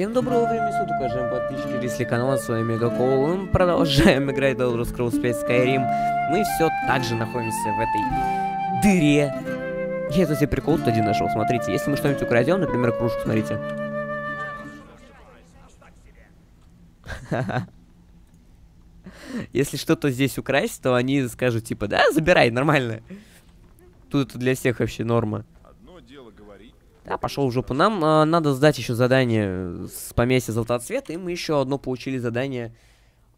Всем доброго времени суток, уважаемые подписчики Рисли канала, с вами Мегакол. Мы продолжаем играть в Elder Scrolls 5 Skyrim. Мы все так же находимся в этой дыре. Я тут себе прикол тут один нашел, смотрите. Если мы что-нибудь украдем, например, кружку, смотрите. Если что-то здесь украсть, то они скажут, типа, да, забирай, нормально. Тут это для всех вообще норма. Да, пошел в жопу. Нам э, надо сдать еще задание с поместья Золотоцвета, и мы еще одно получили задание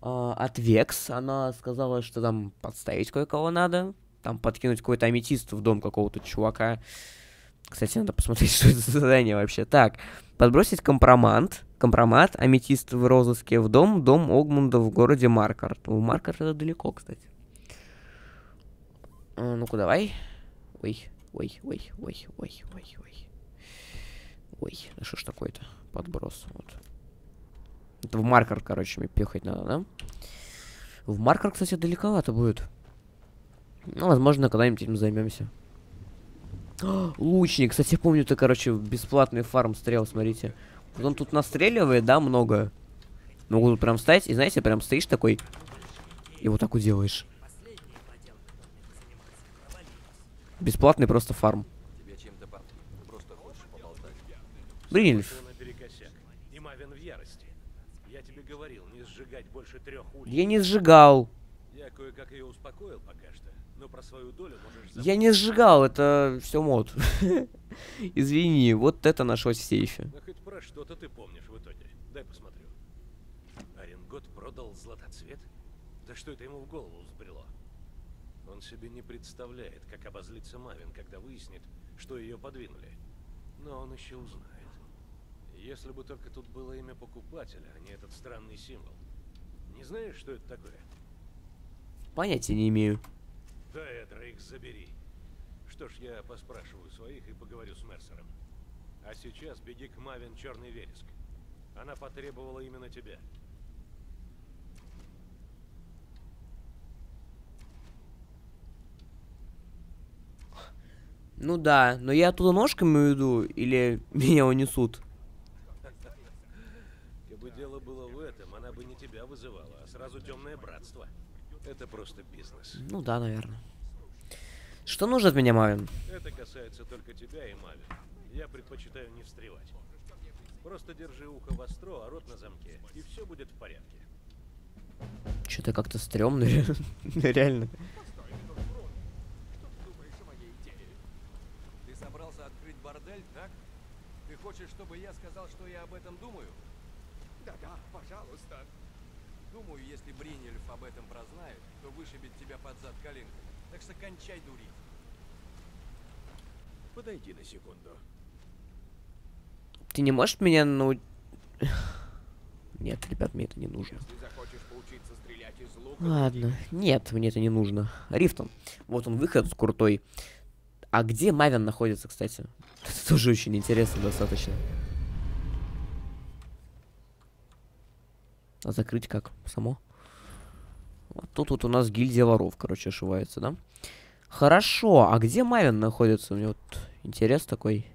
э, от Векс. Она сказала, что там подставить кое-кого надо, там подкинуть какой-то аметист в дом какого-то чувака. Кстати, надо посмотреть, что это за задание вообще. Так, подбросить компромат, компромат, аметист в розыске в дом, дом Огмунда в городе Маркарт. У Маркарт это далеко, кстати. А, ну-ка, давай. Ой, ой, ой, ой, ой, ой, ой. Ой, да что ж такое-то? Подброс, вот. Это в маркер, короче, мне пехать надо, да? В маркер, кстати, далековато будет. Ну, возможно, когда-нибудь этим займемся. Лучник, кстати, помню, ты, короче, бесплатный фарм стрел, смотрите. Вот он тут настреливает, да, много. Могу тут прям встать, и знаете, прям стоишь такой, и вот так вот делаешь. Бесплатный просто фарм. Бринельф. Всё наперекосяк. И Мавин в ярости. Я тебе говорил, не сжигать больше трех улиц. Я не сжигал. Я кое-как ее успокоил пока что, но про свою долю можешь забыть. Я не сжигал, это все мод. Извини, вот это нашлось в сейфе. Но хоть про что-то ты помнишь в итоге. Дай посмотрю. Оренгот продал златоцвет? Да что это ему в голову взбрело? Он себе не представляет, как обозлится Мавин, когда выяснит, что ее подвинули. Но он еще узнает. Если бы только тут было имя покупателя, а не этот странный символ. Не знаешь, что это такое? Понятия не имею. Да, Эдра, их забери. Что ж, я поспрашиваю своих и поговорю с Мерсером. А сейчас беги к Мавин Черный Вереск. Она потребовала именно тебя. Ну да, но я оттуда ножками иду или меня унесут? Дело было в этом, она бы не тебя вызывала, а сразу темное братство. Это просто бизнес. Ну да, наверное. Что нужно от меня, Мавин? Это касается только тебя и Мавин. Я предпочитаю не встревать. Просто держи ухо востро, а рот на замке, и все будет в порядке. Что-то как-то стрёмно, реально. Ты собрался открыть бордель, так? Ты хочешь, чтобы я сказал, что я об этом думаю? Да-да, пожалуйста. Думаю, если Бринельф об этом прознает, то вышибет тебя под зад коленкой. Так что кончай дурить. Подойди на секунду. Ты не можешь меня ну... Нет, ребят, мне это не нужно. Если захочешь поучиться стрелять из лука, Ладно. Нет, мне это не нужно. Рифтон. Вот он выход крутой. А где Мавин находится, кстати? Это тоже очень интересно достаточно. А закрыть как? Само? Вот тут вот у нас гильдия воров, короче, ошивается, да? Хорошо, а где Мавин находится? У меня вот интерес такой.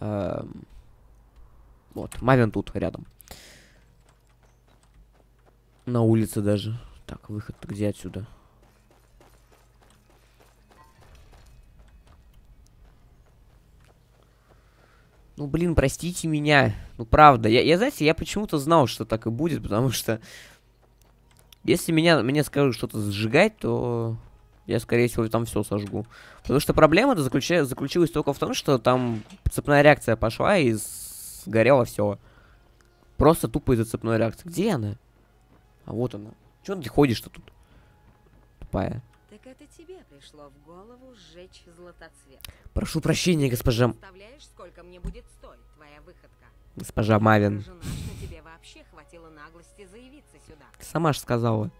Эм, Вот, Мавин тут, рядом. На улице даже. Так, выход где отсюда? Ну, блин, простите меня. Ну, правда. Я, я знаете, я почему-то знал, что так и будет, потому что... Если меня, мне скажут что-то сжигать, то я, скорее всего, там все сожгу. Потому что проблема-то заключа- заключилась только в том, что там цепная реакция пошла и сгорело все. Просто тупо из-за цепной реакции. Где она? А вот она. Чего ты ходишь-то тут? Тупая. Это тебе пришло в голову сжечь златоцвет. Прошу прощения, госпожа... Представляешь, сколько мне будет стоить твоя выходка? Госпожа Мавин. Поражена, что тебе вообще хватило наглости заявиться сюда. Ты сама же сказала.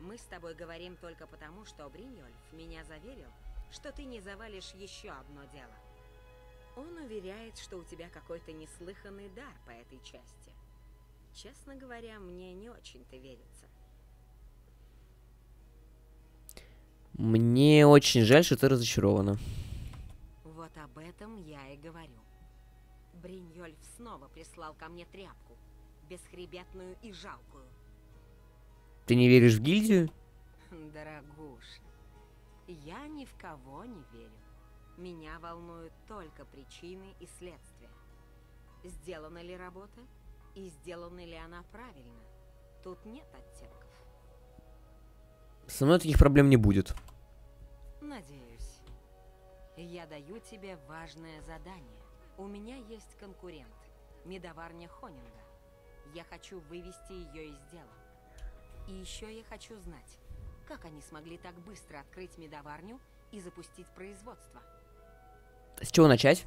Мы с тобой говорим только потому, что Бриньольф меня заверил, что ты не завалишь еще одно дело. Он уверяет, что у тебя какой-то неслыханный дар по этой части. Честно говоря, мне не очень-то верится. Мне очень жаль, что ты разочарована. Вот об этом я и говорю. Бриньольф снова прислал ко мне тряпку, бесхребетную и жалкую. Ты не веришь в гильдию? Дорогуша, я ни в кого не верю. Меня волнуют только причины и следствия. Сделана ли работа и сделана ли она правильно? Тут нет оттенков. Со мной таких проблем не будет. Надеюсь. Я даю тебе важное задание. У меня есть конкурент. Медоварня Хонинга. Я хочу вывести ее из дела. И еще я хочу знать, как они смогли так быстро открыть медоварню и запустить производство. С чего начать?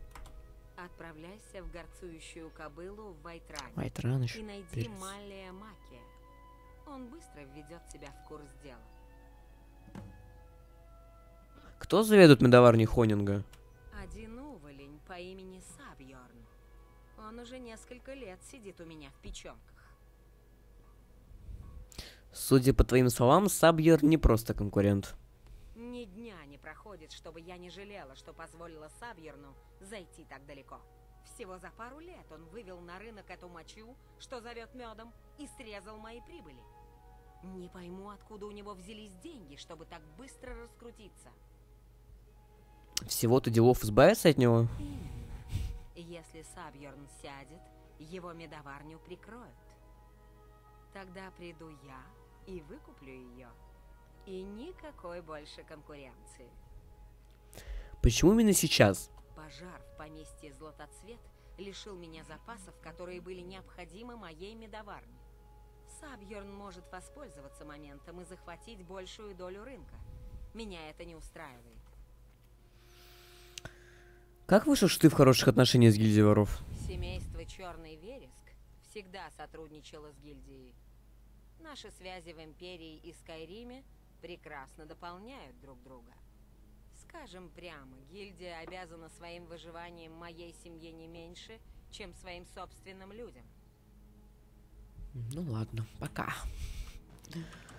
Отправляйся в горцующую кобылу в Вайтране Вайтран еще. и найди. Малия Макия. Он быстро введет тебя в курс дела. Кто заведует медоварней Хонинга? Один уволень по имени Сабьорн. Он уже несколько лет сидит у меня в печенках. Судя по твоим словам, Сабьер не просто конкурент. Ни дня не проходит, чтобы я не жалела, что позволила Сабьерну зайти так далеко. Всего за пару лет он вывел на рынок эту мочу, что зовет медом, и срезал мои прибыли. Не пойму, откуда у него взялись деньги, чтобы так быстро раскрутиться. Всего-то делов избавиться от него? Если Сабьерн сядет, его медоварню прикроют. Тогда приду я и выкуплю ее. И никакой больше конкуренции. Почему именно сейчас? Пожар в поместье Златоцвет лишил меня запасов, которые были необходимы моей медоварне. Сабьерн может воспользоваться моментом и захватить большую долю рынка. Меня это не устраивает. Как вышло, что ты в хороших отношениях с гильдией воров? Семейство Черный Вереск всегда сотрудничало с гильдией. Наши связи в Империи и Скайриме прекрасно дополняют друг друга. Скажем прямо, гильдия обязана своим выживанием моей семье не меньше, чем своим собственным людям. Ну ладно, пока.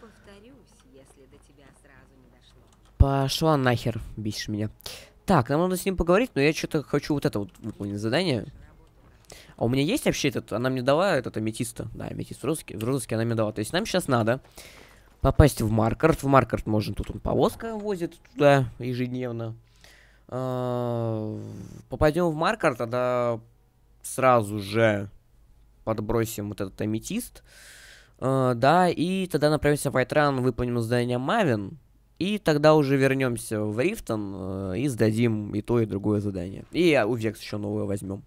Повторюсь, если до тебя сразу не дошло. Пошла нахер, бесишь меня. Так, нам надо с ним поговорить, но я что-то хочу вот это вот выполнить задание. А у меня есть вообще этот, она мне дала этот аметиста. Да, аметист в розыске, в розыске она мне дала. То есть нам сейчас надо попасть в Маркарт. В Маркарт можно, тут он повозка возит туда ежедневно. А, Попадем в Маркарт, тогда сразу же подбросим вот этот аметист. А, Да, и тогда направимся в Вайтран, выполним задание Мавин. И тогда уже вернемся в Рифтон э, и сдадим и то, и другое задание. И у Векс еще новое возьмем.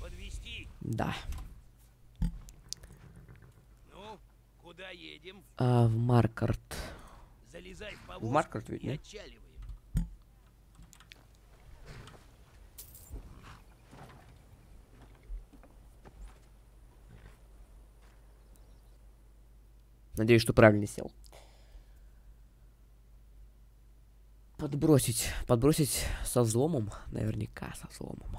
Подвести. Да. Ну, куда едем? А, в Маркарт. Залезай в В повозку Маркарт ведь, и отчаливаем. Надеюсь, что правильно сел. Подбросить. Подбросить со взломом. Наверняка со взломом.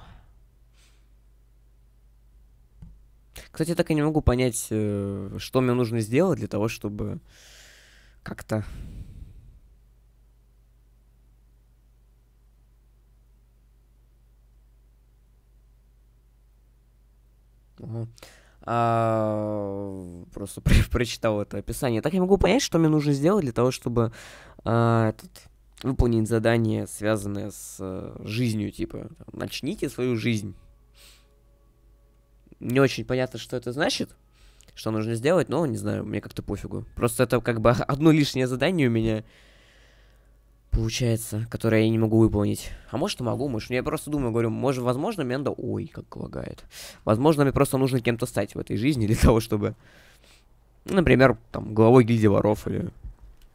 Кстати, я так и не могу понять, э, что мне нужно сделать для того, чтобы как-то... Ага. А, просто про- прочитал это описание. Так я могу понять, что мне нужно сделать для того, чтобы а, этот, выполнить задание, связанное с э, жизнью, типа, начните свою жизнь. Не очень понятно, что это значит, что нужно сделать, но не знаю, мне как-то пофигу. Просто это как бы одно лишнее задание у меня получается, которое я не могу выполнить. А может и могу, может, я просто думаю, говорю, может, возможно, мне надо... Ой, как лагает. Возможно, мне просто нужно кем-то стать в этой жизни для того, чтобы... Например, там, главой гильдии воров или...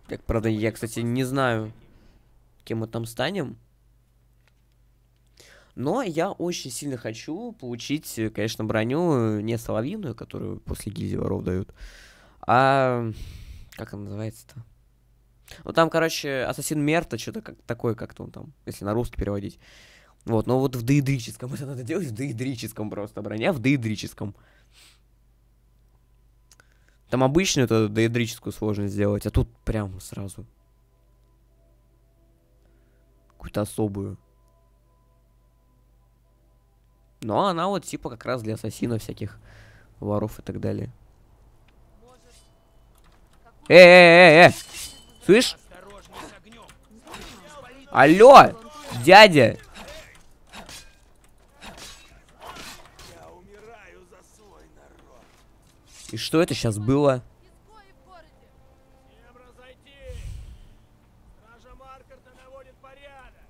Так, правда, я, кстати, не знаю, кем мы там станем. Но я очень сильно хочу получить, э, конечно, броню э, не соловьиную, которую после гильдии воров дают, а... Как она называется-то? Ну, там, короче, Ассасин Мерта, что-то как такое, как-то он там, если на русский переводить. Вот, но вот в доидрическом это надо делать, в доидрическом просто, броня в доидрическом. Там обычно это доидрическую сложно сделать, а тут прям сразу. Какую-то особую. Но она вот типа как раз для ассасинов всяких, воров и так далее. Э, э, э, э! Слышь? Алло! Дядя! И что это сейчас было? Всем разойтись. Стража Маркарта наводит порядок.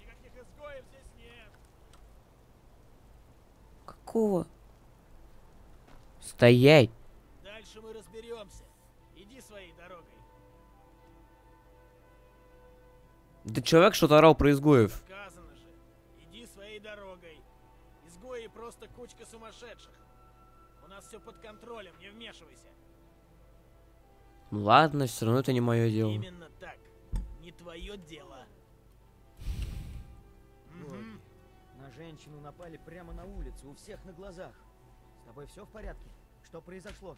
Никаких изгоев здесь нет. Какого? Стоять! Дальше мы разберемся. Иди своей дорогой. Да человек что-то орал про изгоев. Сказано же. Иди своей дорогой. Изгои просто кучка сумасшедших. У нас все под контролем, не вмешивайся. Ну ладно, все равно это не мое дело. Именно так. Не твое дело. Мгм. На женщину напали прямо на улице, у всех на глазах. С тобой все в порядке? Что произошло?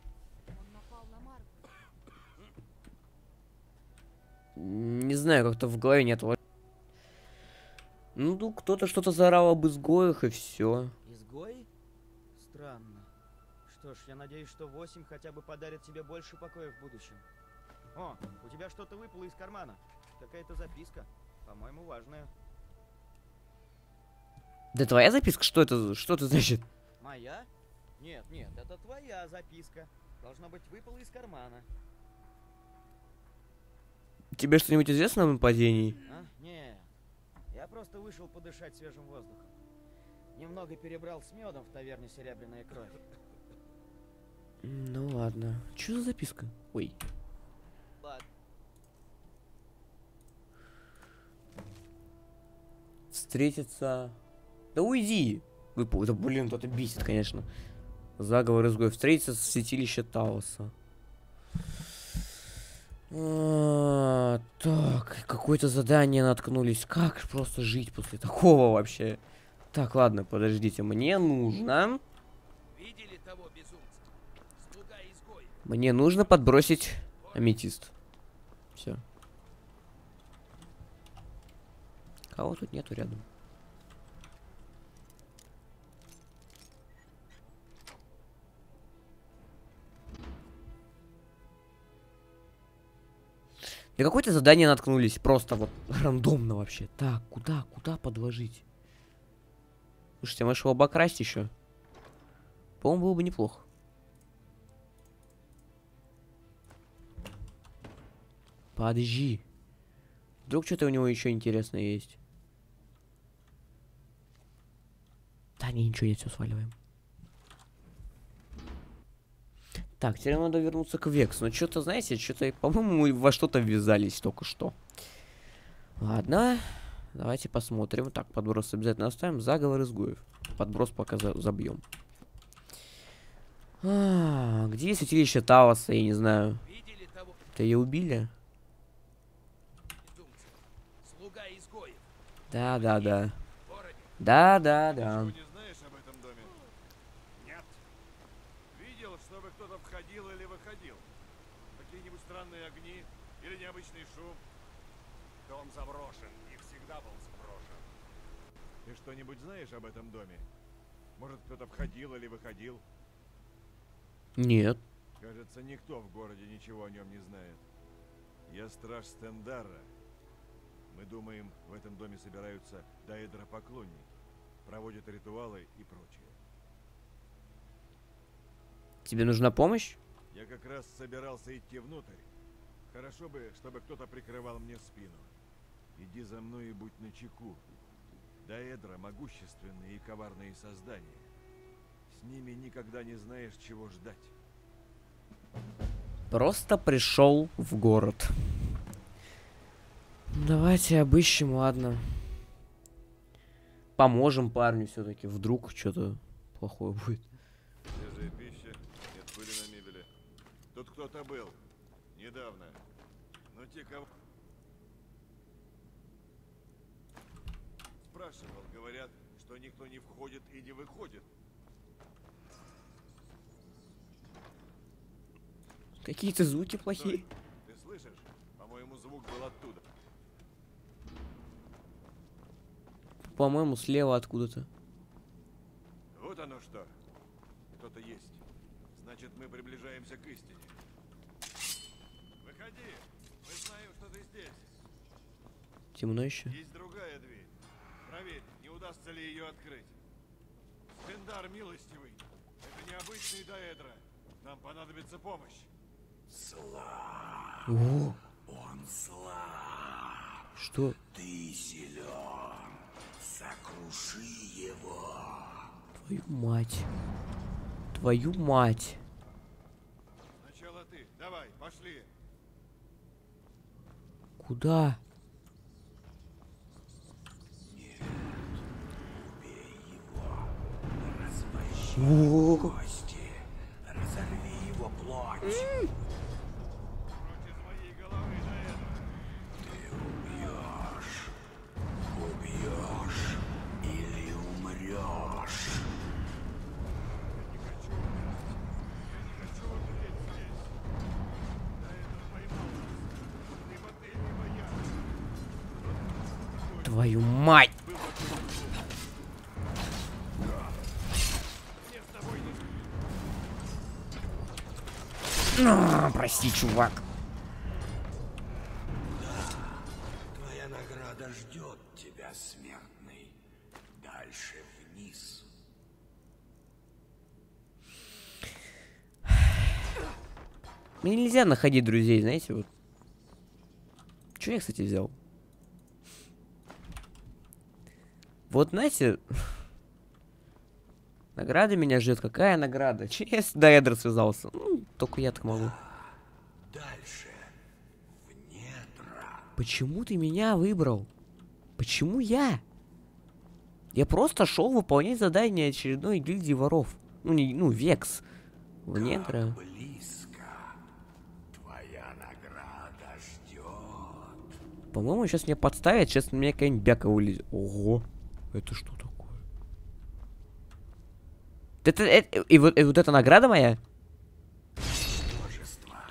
Он напал на Марку. Не знаю, как-то в голове нет. вот. Ну, ну, кто-то что-то заорал об изгоях и все. Изгои? Странно. Что ж, я надеюсь, что 8 хотя бы подарит тебе больше покоя в будущем. О, у тебя что-то выпало из кармана. Какая-то записка. По-моему, важная. Да твоя записка? Что это? Что это значит? Моя? Нет, нет, это твоя записка. Должно быть, выпала из кармана. Тебе что-нибудь известно о нападении? А? Не. Я просто вышел подышать свежим воздухом. Немного перебрал с медом в таверне Серебряная кровь. Ну ладно. Что за записка? Ой. Ладно. Встретиться... Да уйди! Выпал. Да блин, кто-то бесит, конечно. Заговор изгоев. Встретиться в святилище Таоса. А, так, какое-то задание наткнулись. Как просто жить после такого вообще? Так, ладно, подождите. Мне нужно... Мне нужно подбросить аметист. Все. Кого тут нету рядом? Да какое-то задание наткнулись. Просто вот рандомно вообще. Так, куда, куда подложить? Слушайте, может его обокрасть еще? По-моему, было бы неплохо. Подожди. Вдруг что-то у него еще интересное есть. Да, не, ничего нет, все сваливаем. Так, теперь надо вернуться к Векс. Но что-то, знаете, что-то, по-моему, мы во что-то ввязались только что. Ладно, давайте посмотрим. Так, подброс обязательно оставим. Заговор изгоев. Подброс пока за- забьем. А, где святилище Таваса, я не знаю. Это ее убили? Да, да, да. Да, да, да. Ничего не знаешь об этом доме? Нет. Видел, чтобы кто-то входил или выходил? Какие-нибудь странные огни или необычный шум? Дом заброшен и всегда был заброшен. Ты что-нибудь знаешь об этом доме? Может, кто-то входил или выходил? Нет. Кажется, никто в городе ничего о нем не знает. Я страж Стендара. Мы думаем, в этом доме собираются даэдропоклонники, проводят ритуалы и прочее. Тебе нужна помощь? Я как раз собирался идти внутрь. Хорошо бы, чтобы кто-то прикрывал мне спину. Иди за мной и будь начеку. Даэдра — могущественные и коварные создания. С ними никогда не знаешь, чего ждать. Просто пришел в город. Давайте обыщем, ладно. Поможем парню все-таки. Вдруг что-то плохое будет. Свежая пища, нет пыли на мебели. Тут кто-то был. Недавно. Но те, кого... спрашивал. Говорят, что никто не входит и не выходит. Какие-то звуки плохие. Стой. Ты слышишь? По-моему, звук был оттуда. По-моему, слева откуда-то. Вот оно что. Кто-то есть. Значит, мы приближаемся к истине. Выходи! Мы знаем, что ты здесь. Темно еще. Есть друг Проверь, не удастся ли ее открыть. Спендар милостивый. Это необычный Даэдра. Нам понадобится помощь. О, Он слаб, что? ты силен. Сокруши его. Твою мать. Твою мать. Сначала ты. Давай, пошли. Куда? О, Кости, разорви его плоть. Моей головы, Даэдра. Убьешь. Убьешь или умрешь. Не хочу прости, чувак. Твоя награда ждет тебя, смертный. Дальше вниз. Мне нельзя находить друзей, знаете, вот. Что я, кстати, взял? Вот, знаете, награда меня ждет. Какая награда? Че я с Дайдер связался? Ну, только я так могу. Дальше. В недра. Почему ты меня выбрал? Почему я? Я просто шел выполнять задание очередной гильдии воров. Ну, не, ну, Векс. В недра. Близко. Твоя награда ждет. По-моему, сейчас меня подставят, сейчас на меня какая-нибудь бяка вылезет. Ого, это что такое? Это, это- и, вот, и вот эта награда моя?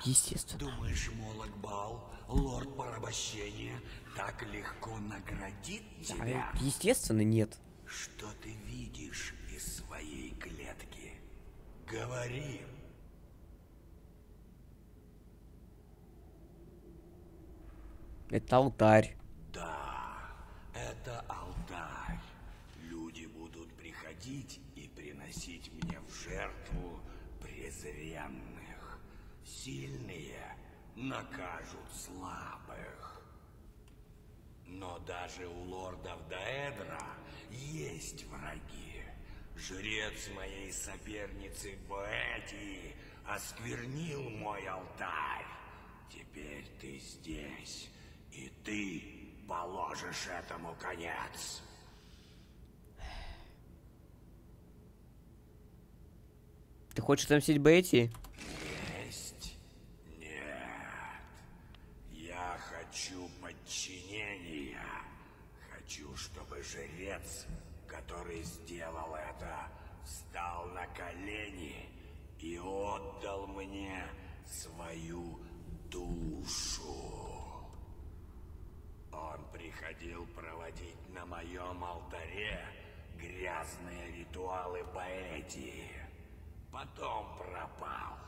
Естественно. Думаешь, Молокбал, лорд порабощения, так легко наградит тебя? А, естественно, нет. Что ты видишь из своей клетки? Говори. Это алтарь. Да, это алтарь. Люди будут приходить и приносить мне в жертву презренных. Сильные накажут слабых. Но даже у лордов Даэдра есть враги. Жрец моей соперницы Боэти осквернил мой алтарь. Теперь ты здесь, и ты положишь этому конец. Ты хочешь отомстить Бетти? Есть? Нет. Я хочу подчинения. Хочу, чтобы жрец, который сделал это, встал на колени и отдал мне свою душу. Он приходил проводить на моем алтаре грязные ритуалы поэзии. Потом пропал.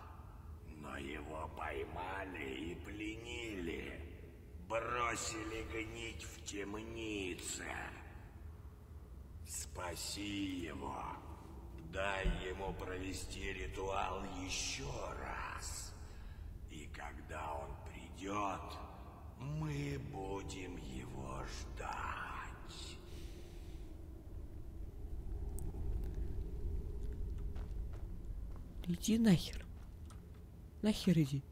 Но его поймали и пленили. Бросили гнить в темнице. Спаси его. Дай ему провести ритуал еще раз. И когда он придет, мы будем его ждать. Иди нахер. Нахер иди.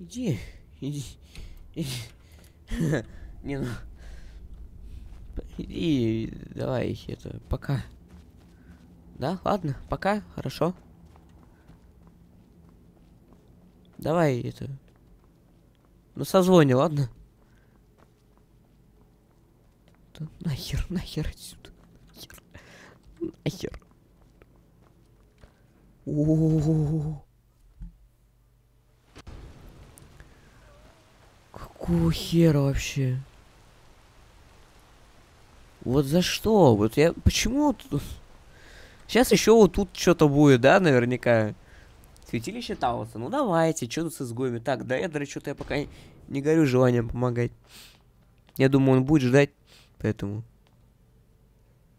Иди, иди, иди. Не ну. Иди, давай, это, пока. Да, ладно, пока, хорошо. Давай, это... Ну, созвони, ладно? Да нахер, нахер отсюда. Нахер. Нахер. О. Какого хера вообще? Вот за что? Вот я... Почему... тут- Сейчас еще вот тут что-то будет, да, наверняка. Святилище Тауса. Ну давайте, что тут с изгоями? Так, да, Эдера, что-то я пока не, не горю желанием помогать. Я думаю, он будет ждать, поэтому...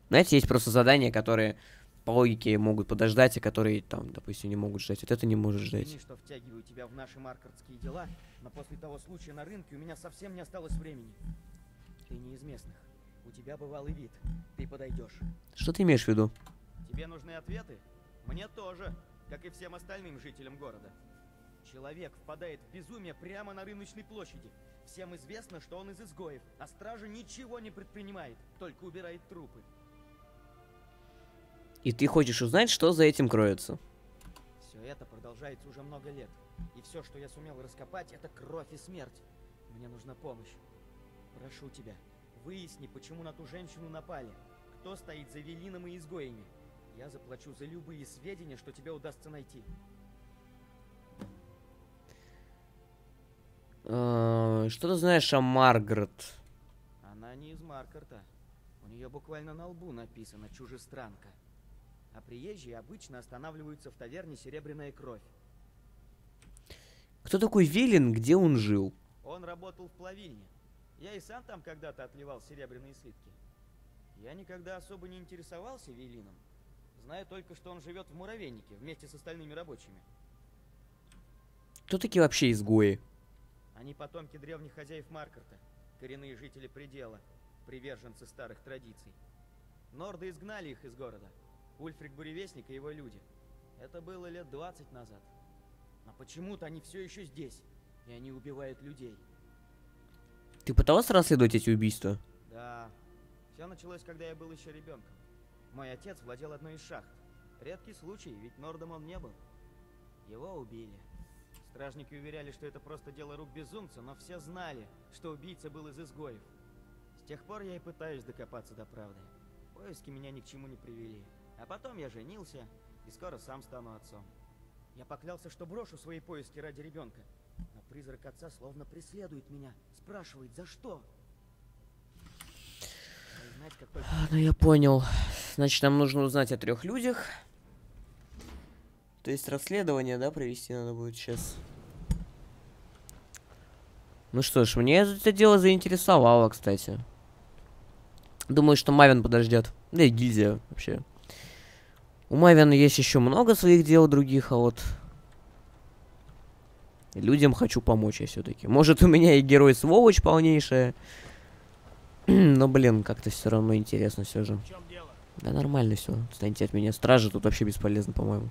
Знаете, есть просто задания, которые по логике могут подождать, а которые там, допустим, не могут ждать. Вот это не может ждать. Извини, что втягиваю тебя в наши маркетские дела, но после того случая на рынке у меня совсем не осталось времени. Ты не из местных. У тебя бывалый вид. Ты подойдешь. Что ты имеешь в виду? Тебе нужны ответы? Мне тоже, как и всем остальным жителям города. Человек впадает в безумие прямо на рыночной площади. Всем известно, что он из изгоев, а стража ничего не предпринимает, только убирает трупы. И ты хочешь узнать, что за этим кроется? Все это продолжается уже много лет. И все, что я сумел раскопать, это кровь и смерть. Мне нужна помощь. Прошу тебя, выясни, почему на ту женщину напали. Кто стоит за Велином и изгоями. Я заплачу за любые сведения, что тебе удастся найти. А, Что ты знаешь о Маргарет? Она не из Маркарта. У нее буквально на лбу написано «чужестранка». А приезжие обычно останавливаются в таверне «Серебряная кровь». Кто такой Велин, где он жил? Он работал в плавильне. Я и сам там когда-то отливал серебряные слитки. Я никогда особо не интересовался Велином. Знаю только, что он живет в муравейнике вместе с остальными рабочими. Кто такие вообще изгои? Они потомки древних хозяев Маркарта, коренные жители предела, приверженцы старых традиций. Норды изгнали их из города. Ульфрик Буревестник и его люди. Это было лет 20 назад. Но почему-то они все еще здесь, и они убивают людей. Ты пытался расследовать эти убийства? Да, все началось, когда я был еще ребенком. Мой отец владел одной из шахт. Редкий случай, ведь Нордом он не был. Его убили. Стражники уверяли, что это просто дело рук безумца, но все знали, что убийца был из изгоев. С тех пор я и пытаюсь докопаться до правды. Поиски меня ни к чему не привели. А потом я женился и скоро сам стану отцом. Я поклялся, что брошу свои поиски ради ребенка. Но призрак отца словно преследует меня, спрашивает, за что? А только Ну, я понял. Значит, нам нужно узнать о трех людях. То есть расследование, да, провести надо будет сейчас. Ну что ж, мне это дело заинтересовало, кстати. Думаю, что Мавин подождет. Да и гильдия вообще. У Мавина есть еще много своих дел других, а вот... Людям хочу помочь я все-таки. Может, у меня и герой сволочь полнейшая. Но, блин, как-то все равно интересно все же. Да нормально все. Отстаньте от меня. Стражи тут вообще бесполезно, по-моему.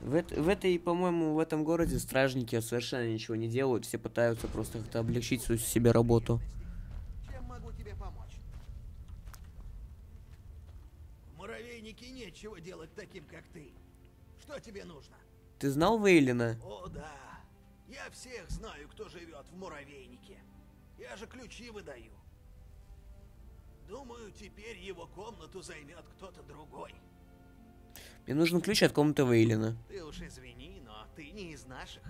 В, в этой, по-моему, в этом городе стражники совершенно ничего не делают. Все пытаются просто как-то облегчить свою себе работу. Чем могу тебе помочь? В муравейнике нечего делать таким, как ты. Что тебе нужно? Ты знал Вейлина? О, да. Я всех знаю, кто живет в муравейнике. Я же ключи выдаю. Думаю, теперь его комнату займет кто-то другой. Мне нужен ключ от комнаты Вейлина. Ты уж извини, но ты не из наших.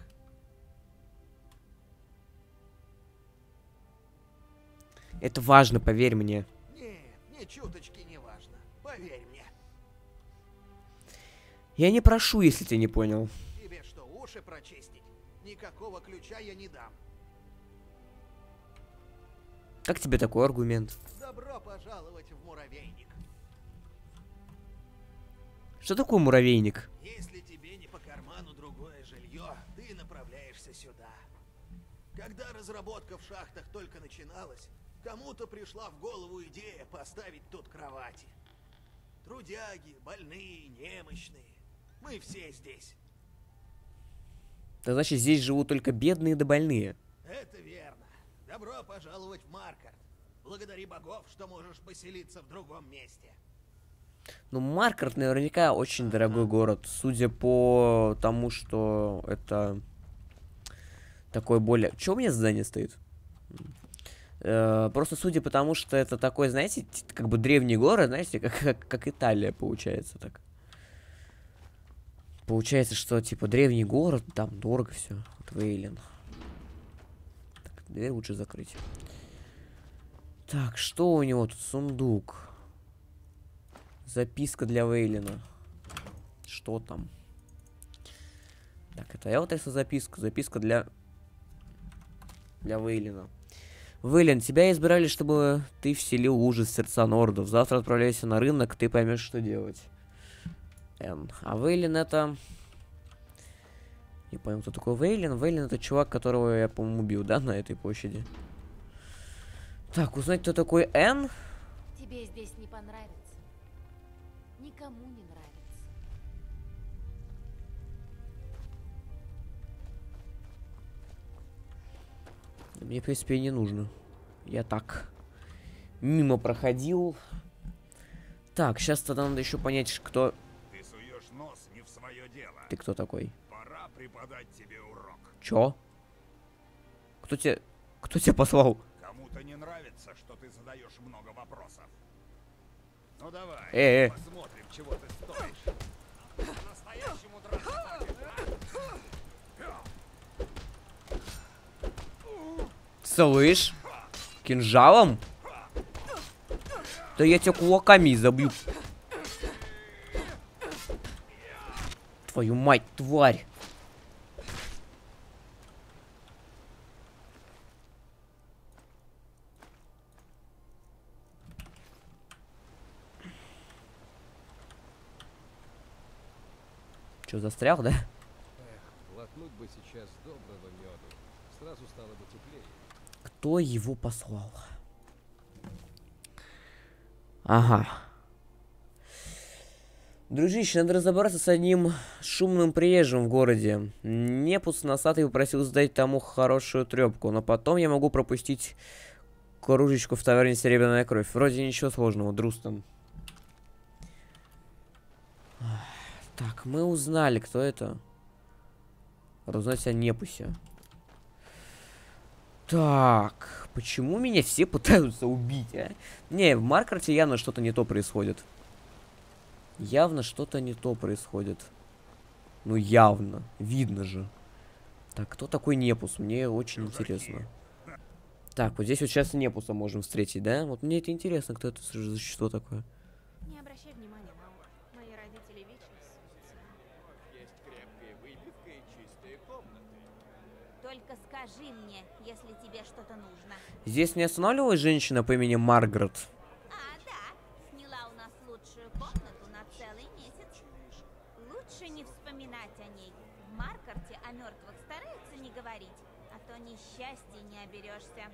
Это важно, поверь мне. Нет, ни чуточки не важно. Поверь. Я не прошу, если ты не понял. Тебе что, уши прочистить? Никакого ключа я не дам. Как тебе такой аргумент? Добро пожаловать в муравейник. Что такое муравейник? Если тебе не по карману другое жилье, ты направляешься сюда. Когда разработка в шахтах только начиналась, кому-то пришла в голову идея поставить тут кровати. Трудяги, больные, немощные. Мы все здесь. Да значит, здесь живут только бедные да больные. Это верно. Добро пожаловать в Маркарт. Благодари богов, что можешь поселиться в другом месте. Ну, Маркарт наверняка очень дорогой город, судя по тому, что это такой более... Чего у меня задание стоит? Э, просто судя по тому, что это такой, знаете, как бы древний город, знаете, как, как, как Италия получается так. Получается, что типа древний город, там дорого все. Вот. Так, дверь лучше закрыть. Так, что у него тут? Сундук. Записка для Вейлина. Что там? Так, это я вот эта записка. Записка для... Для Вейлина. Вейлин, тебя избирали, чтобы ты вселил ужас сердца нордов. Завтра отправляйся на рынок, ты поймешь, что делать. Н. А Вейлин это... Не понял, кто такой Вейлин. Вейлин это чувак, которого я, по-моему, убил, да, на этой площади. Так, узнать, кто такой Н. Тебе здесь не понравится. Никому не нравится. Мне, в принципе, и не нужно. Я так мимо проходил. Так, сейчас тогда надо еще понять, кто... Ты кто такой? Пора преподать тебе урок. Чё? Кто тебе... Кто тебя послал? Кому-то не нравится, что ты задаешь много вопросов. Ну давай, Э, э. посмотрим, чего ты стоишь. По-настоящему драться Слышь? Кинжалом? Да я тебя кулаками забью. Твою мать, тварь. Че, застрял, да? Глотнуть бы сейчас доброго меду. Сразу стало бы теплее. Кто его послал? Ага. Дружище, надо разобраться с одним шумным приезжим в городе. Непус носатый попросил сдать тому хорошую трепку, но потом я могу пропустить кружечку в таверне Серебряная Кровь. Вроде ничего сложного, друстом. Так, мы узнали, кто это. Узнать о Непусе. Так, почему меня все пытаются убить, а? Не, в Маркарте явно что-то не то происходит. Явно что-то не то происходит. Ну, явно. Видно же. Так, кто такой Непус? Мне очень интересно. Так, вот здесь вот сейчас Непуса можем встретить, да? Вот мне это интересно, кто это за существо такое. Не обращай внимания на. Мои родители вечно. Есть крепкая выбивка и чистые комнаты. Только скажи мне, если тебе что-то нужно. Здесь не останавливалась женщина по имени Маргарет? Стараются не говорить, а то несчастья не оберешься.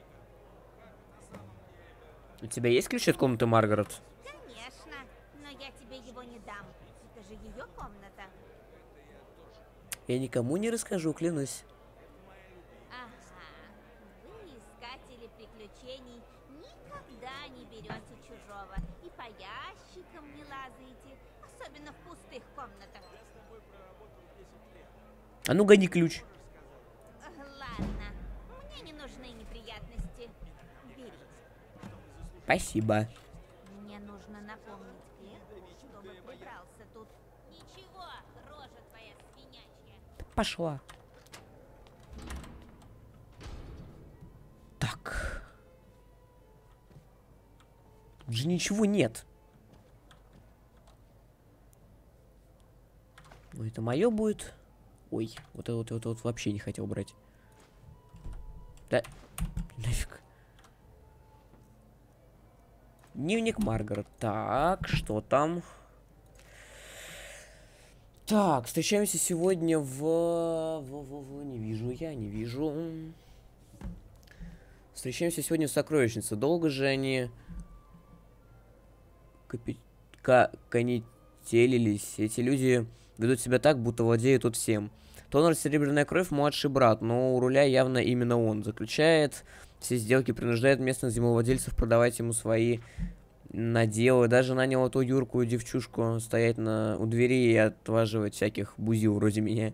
У тебя есть ключ от комнаты Маргарет? Конечно, но я тебе его не дам. Это же ее комната. Я никому не расскажу, клянусь. Ага. Вы, искатели приключений, никогда не берете чужого и по ящикам не лазаете, особенно в пустых комнатах. А ну гони ключ. Спасибо. Мне нужно напомнить Клерку, чтобы прибрался тут. Ничего, рожа твоя свинячья. Пошла. Так. Тут же ничего нет. Ну, это мое будет. Ой, вот это вот, это вот вообще не хотел брать. Да, нафиг. Дневник Маргарет. Так, что там? Так, встречаемся сегодня в... в, в, в- Не вижу я, не вижу. Встречаемся сегодня в сокровищнице. Долго же они... Капи... ка- конетелились. Эти люди ведут себя так, будто владеют тут всем. Тонор Серебряная Кровь младший брат, но у руля явно именно он. Заключает все сделки, принуждает местных землевладельцев продавать ему свои наделы. Даже нанял эту юркую девчушку стоять на, у двери и отваживать всяких бузил вроде меня.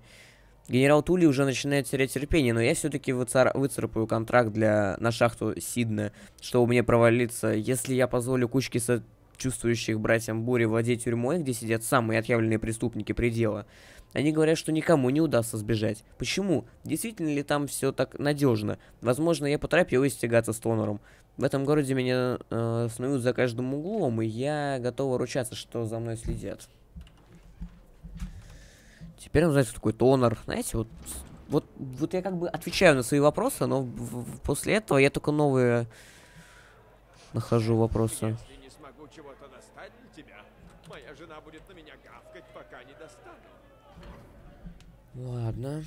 Генерал Тули уже начинает терять терпение, но я все-таки выцарапаю контракт для, на шахту Сидна, чтобы мне провалиться. Если я позволю кучке сочувствующих братьям Бури владеть тюрьмой, где сидят самые отъявленные преступники предела, Они говорят, что никому не удастся сбежать. Почему? Действительно ли там все так надежно? Возможно, я поторопилась тягаться с Тонором. В этом городе меня э, снуют за каждым углом, и я готова ручаться, что за мной следят. Теперь он знает, что такое Тонор. Знаете, вот, вот, вот я как бы отвечаю на свои вопросы, но после этого я только новые нахожу вопросы. Если не смогу чего-то достать для тебя, моя жена будет на меня гавкать, пока не достану. Ладно.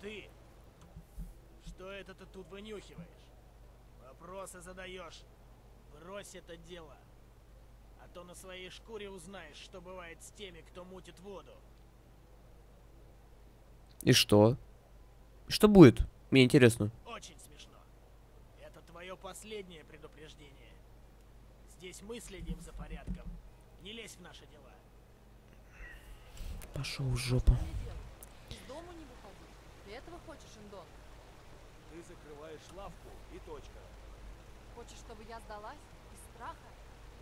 Ты! Что это ты тут вынюхиваешь? Вопросы задаешь. Брось это дело. А то на своей шкуре узнаешь, что бывает с теми, кто мутит воду. И что? Что будет? Мне интересно. Очень смешно. Это твое последнее предупреждение. Здесь мы следим за порядком. Не лезь в наши дела. Пошел в жопу. Из дому не выходи. Ты этого хочешь, Индон? Ты закрываешь лавку и точка. Хочешь, чтобы я сдалась? Из страха?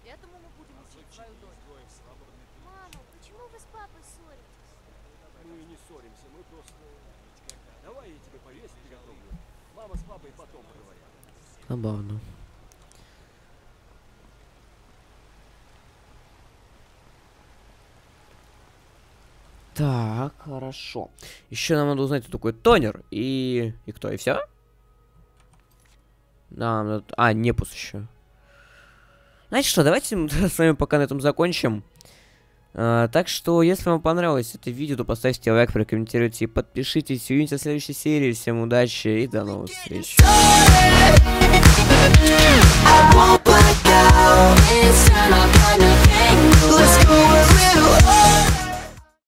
Этому мы будем учить свою дочь. Мама, почему вы с папой ссоритесь? Мы не ссоримся, мы просто... Давай я тебе повесить приготовлю. Мама с папой потом поговорят. Забавно. Так, хорошо. Еще нам надо узнать, кто такой тонер. И... И кто? И все? Нам надо- А, Непус еще. Знаете что, давайте с вами пока на этом закончим. А, так что, если вам понравилось это видео, то поставьте лайк, прокомментируйте и подпишитесь. Увидимся в следующей серии. Всем удачи и до новых встреч. Let's go a little